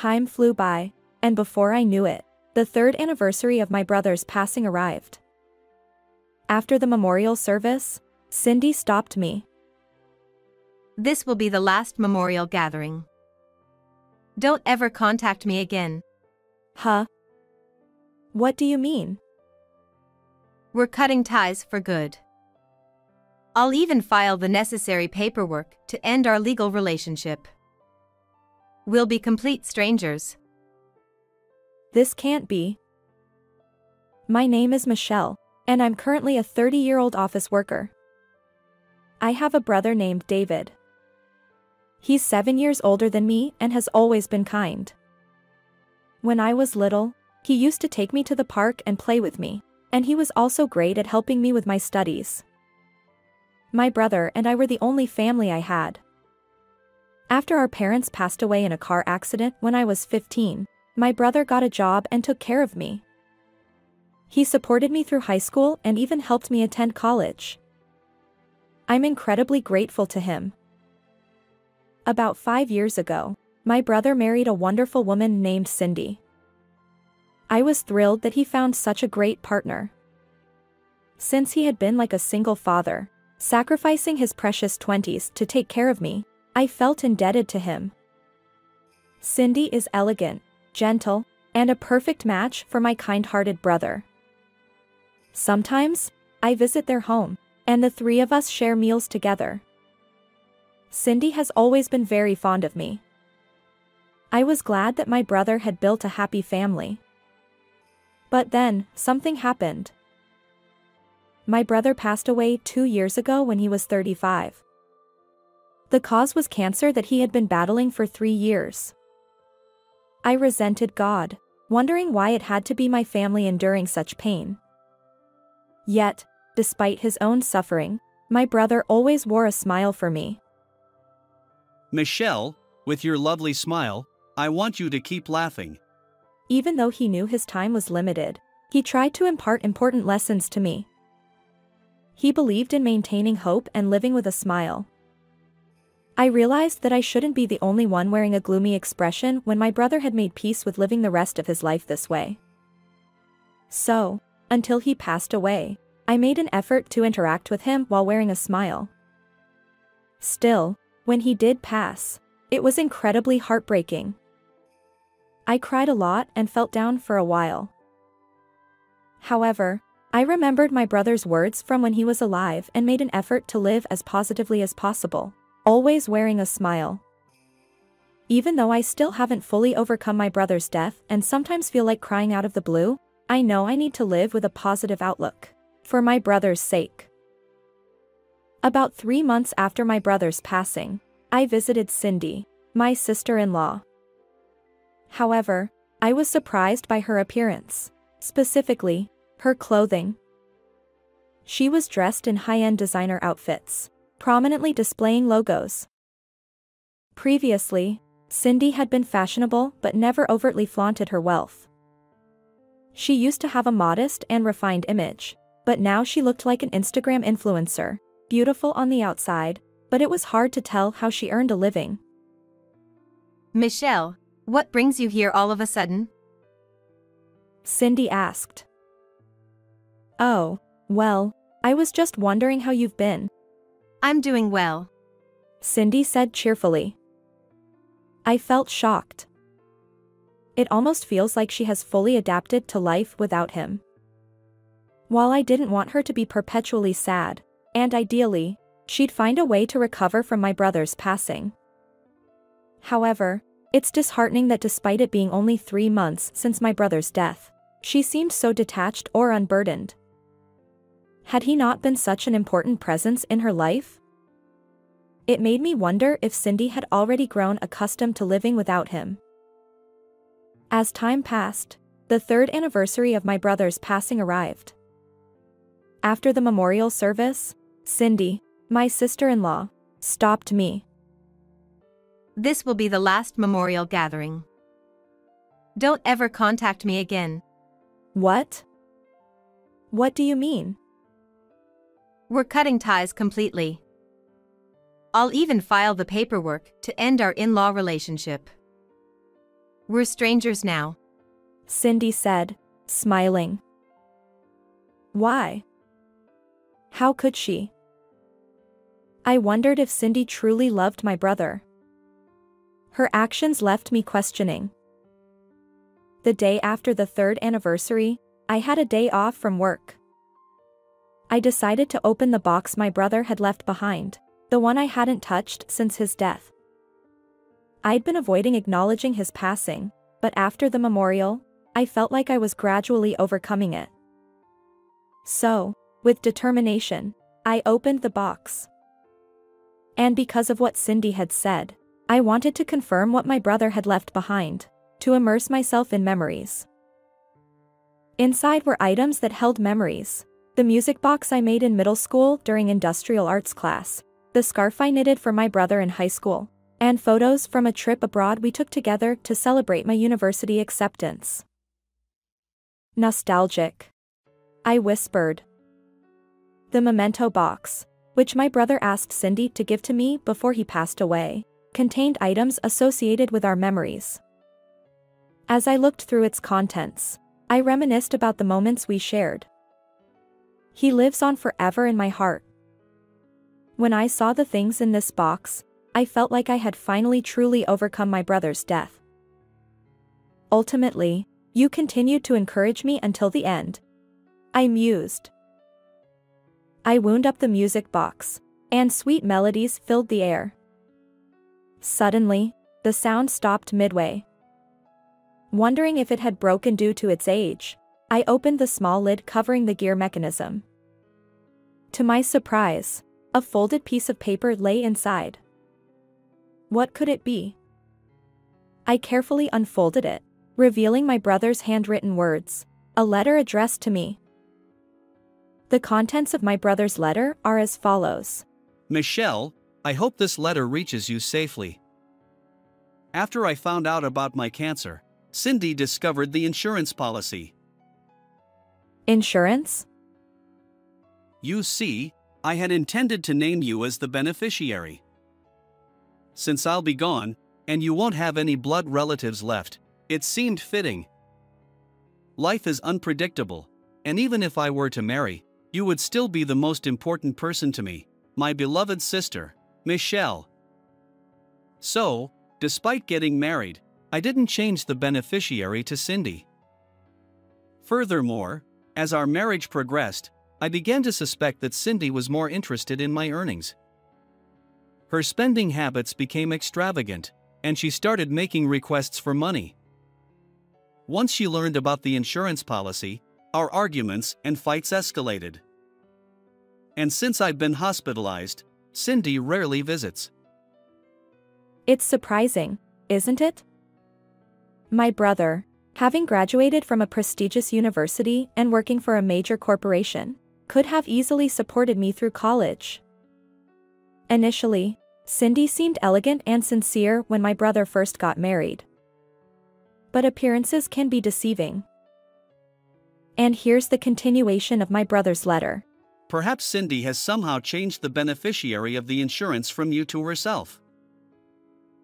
Time flew by, and before I knew it, the third anniversary of my brother's passing arrived. After the memorial service, Cindy stopped me. This will be the last memorial gathering. Don't ever contact me again. Huh? What do you mean? We're cutting ties for good. I'll even file the necessary paperwork to end our legal relationship. We'll be complete strangers. This can't be. My name is Michelle, and I'm currently a 30 year old office worker. I have a brother named David. He's seven years older than me and has always been kind. When I was little, he used to take me to the park and play with me, and he was also great at helping me with my studies. My brother and I were the only family I had. After our parents passed away in a car accident when I was 15, my brother got a job and took care of me. He supported me through high school and even helped me attend college. I'm incredibly grateful to him. About five years ago, my brother married a wonderful woman named Cindy. I was thrilled that he found such a great partner. Since he had been like a single father, sacrificing his precious 20s to take care of me, I felt indebted to him. Cindy is elegant, gentle, and a perfect match for my kind-hearted brother. Sometimes, I visit their home, and the three of us share meals together. Cindy has always been very fond of me. I was glad that my brother had built a happy family. But then, something happened. My brother passed away two years ago when he was 35. The cause was cancer that he had been battling for three years. I resented God, wondering why it had to be my family enduring such pain. Yet, despite his own suffering, my brother always wore a smile for me. Michelle, with your lovely smile, I want you to keep laughing. Even though he knew his time was limited, he tried to impart important lessons to me. He believed in maintaining hope and living with a smile. I realized that I shouldn't be the only one wearing a gloomy expression when my brother had made peace with living the rest of his life this way. So, until he passed away, I made an effort to interact with him while wearing a smile. Still, when he did pass, it was incredibly heartbreaking. I cried a lot and felt down for a while. However, I remembered my brother's words from when he was alive and made an effort to live as positively as possible, always wearing a smile. Even though I still haven't fully overcome my brother's death and sometimes feel like crying out of the blue, I know I need to live with a positive outlook. For my brother's sake. About three months after my brother's passing, I visited Cindy, my sister-in-law. However, I was surprised by her appearance, specifically, her clothing. She was dressed in high-end designer outfits, prominently displaying logos. Previously, Cindy had been fashionable but never overtly flaunted her wealth. She used to have a modest and refined image, but now she looked like an Instagram influencer, beautiful on the outside, but it was hard to tell how she earned a living. Michelle, what brings you here all of a sudden? Cindy asked. Oh, well, I was just wondering how you've been. I'm doing well. Cindy said cheerfully. I felt shocked. It almost feels like she has fully adapted to life without him. While I didn't want her to be perpetually sad, and ideally, she'd find a way to recover from my brother's passing. However, it's disheartening that despite it being only three months since my brother's death, she seemed so detached or unburdened. Had he not been such an important presence in her life? It made me wonder if Cindy had already grown accustomed to living without him. As time passed, the third anniversary of my brother's passing arrived. After the memorial service, Cindy, my sister-in-law, stopped me. This will be the last memorial gathering. Don't ever contact me again. What? What do you mean? We're cutting ties completely. I'll even file the paperwork to end our in-law relationship. We're strangers now. Cindy said, smiling. Why? How could she? I wondered if Cindy truly loved my brother. Her actions left me questioning. The day after the third anniversary, I had a day off from work. I decided to open the box my brother had left behind, the one I hadn't touched since his death. I'd been avoiding acknowledging his passing, but after the memorial, I felt like I was gradually overcoming it. So, with determination, I opened the box. And because of what Cindy had said, I wanted to confirm what my brother had left behind, to immerse myself in memories. Inside were items that held memories. The music box I made in middle school during industrial arts class, the scarf I knitted for my brother in high school, and photos from a trip abroad we took together to celebrate my university acceptance. Nostalgic. I whispered. The memento box, which my brother asked Cindy to give to me before he passed away, contained items associated with our memories. As I looked through its contents, I reminisced about the moments we shared. He lives on forever in my heart. When I saw the things in this box, I felt like I had finally truly overcome my brother's death. Ultimately, you continued to encourage me until the end. I mused. I wound up the music box, and sweet melodies filled the air. Suddenly, the sound stopped midway. Wondering if it had broken due to its age, I opened the small lid covering the gear mechanism. To my surprise, a folded piece of paper lay inside. What could it be? I carefully unfolded it revealing my brother's handwritten words, a letter addressed to me. The contents of my brother's letter are as follows Michelle, I hope this letter reaches you safely. After I found out about my cancer, Cindy discovered the insurance policy. Insurance? You see, I had intended to name you as the beneficiary. Since I'll be gone, and you won't have any blood relatives left, it seemed fitting. Life is unpredictable, and even if I were to marry, you would still be the most important person to me, my beloved sister, Michelle. So, despite getting married, I didn't change the beneficiary to Cindy. Furthermore, as our marriage progressed, I began to suspect that Cindy was more interested in my earnings. Her spending habits became extravagant, and she started making requests for money. Once she learned about the insurance policy, our arguments and fights escalated. And since I've been hospitalized, Cindy rarely visits. It's surprising, isn't it? My brother, having graduated from a prestigious university and working for a major corporation, could have easily supported me through college. Initially, Cindy seemed elegant and sincere when my brother first got married. But appearances can be deceiving. And here's the continuation of my brother's letter. Perhaps Cindy has somehow changed the beneficiary of the insurance from you to herself.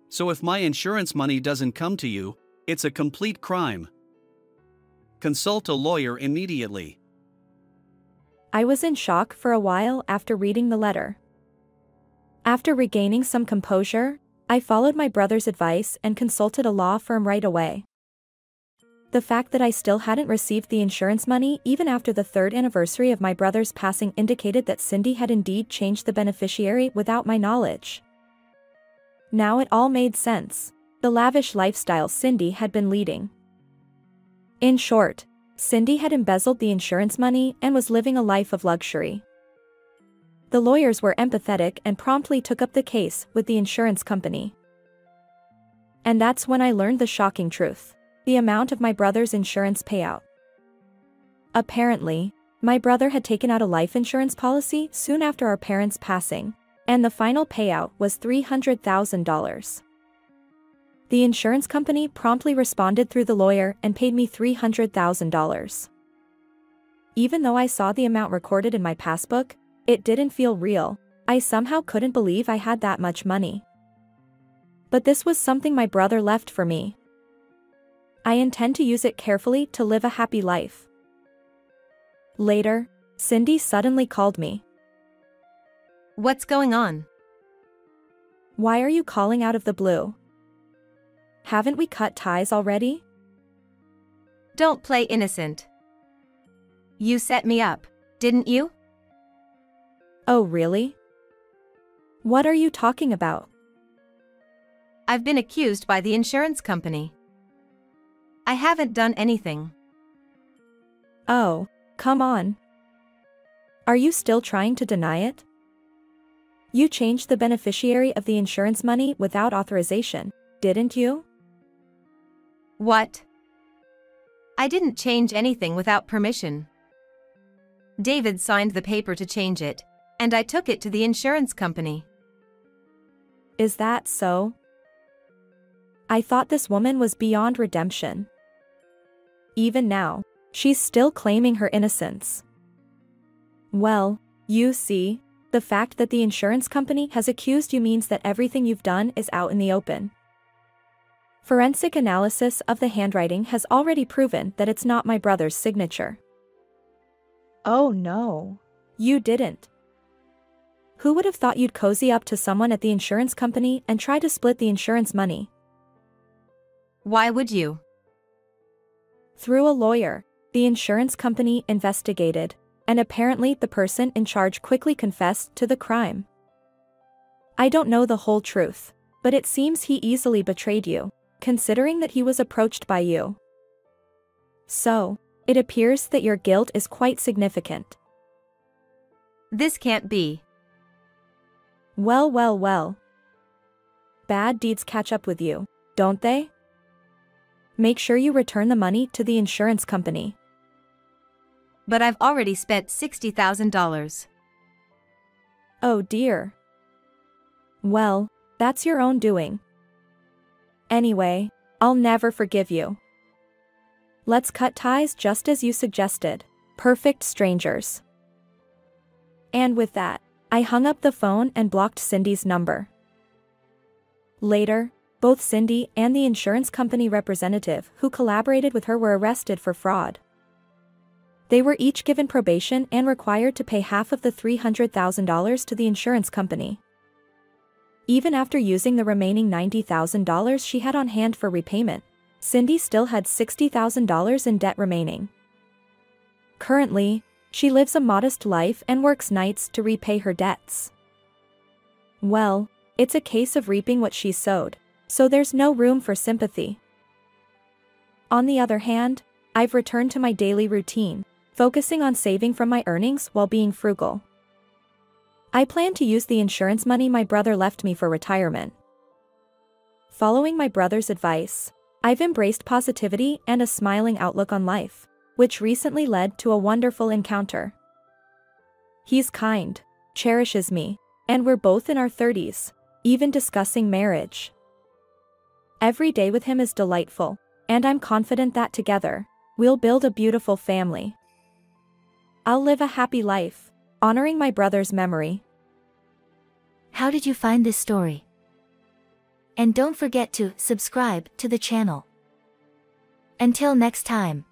So if my insurance money doesn't come to you, it's a complete crime. Consult a lawyer immediately. I was in shock for a while after reading the letter. After regaining some composure, I followed my brother's advice and consulted a law firm right away. The fact that I still hadn't received the insurance money even after the third anniversary of my brother's passing indicated that Cindy had indeed changed the beneficiary without my knowledge. Now it all made sense. The lavish lifestyle Cindy had been leading. In short, Cindy had embezzled the insurance money and was living a life of luxury. The lawyers were empathetic and promptly took up the case with the insurance company. And that's when I learned the shocking truth the amount of my brother's insurance payout. Apparently, my brother had taken out a life insurance policy soon after our parents' passing, and the final payout was $300,000. The insurance company promptly responded through the lawyer and paid me $300,000. Even though I saw the amount recorded in my passbook, it didn't feel real, I somehow couldn't believe I had that much money. But this was something my brother left for me, I intend to use it carefully to live a happy life. Later, Cindy suddenly called me. What's going on? Why are you calling out of the blue? Haven't we cut ties already? Don't play innocent. You set me up, didn't you? Oh, really? What are you talking about? I've been accused by the insurance company. I haven't done anything. Oh, come on. Are you still trying to deny it? You changed the beneficiary of the insurance money without authorization, didn't you? What? I didn't change anything without permission. David signed the paper to change it, and I took it to the insurance company. Is that so? I thought this woman was beyond redemption. Even now, she's still claiming her innocence. Well, you see, the fact that the insurance company has accused you means that everything you've done is out in the open. Forensic analysis of the handwriting has already proven that it's not my brother's signature. Oh no. You didn't. Who would have thought you'd cozy up to someone at the insurance company and try to split the insurance money? Why would you? Through a lawyer, the insurance company investigated, and apparently the person in charge quickly confessed to the crime. I don't know the whole truth, but it seems he easily betrayed you, considering that he was approached by you. So, it appears that your guilt is quite significant. This can't be. Well, well, well. Bad deeds catch up with you, don't they? Make sure you return the money to the insurance company. But I've already spent $60,000. Oh dear. Well, that's your own doing. Anyway, I'll never forgive you. Let's cut ties just as you suggested. Perfect strangers. And with that, I hung up the phone and blocked Cindy's number. Later, both Cindy and the insurance company representative who collaborated with her were arrested for fraud. They were each given probation and required to pay half of the $300,000 to the insurance company. Even after using the remaining $90,000 she had on hand for repayment, Cindy still had $60,000 in debt remaining. Currently, she lives a modest life and works nights to repay her debts. Well, it's a case of reaping what she sowed, so there's no room for sympathy. On the other hand, I've returned to my daily routine, focusing on saving from my earnings while being frugal. I plan to use the insurance money my brother left me for retirement. Following my brother's advice, I've embraced positivity and a smiling outlook on life, which recently led to a wonderful encounter. He's kind, cherishes me, and we're both in our 30s, even discussing marriage. Every day with him is delightful, and I'm confident that together, we'll build a beautiful family. I'll live a happy life, honoring my brother's memory. How did you find this story? And don't forget to subscribe to the channel. Until next time.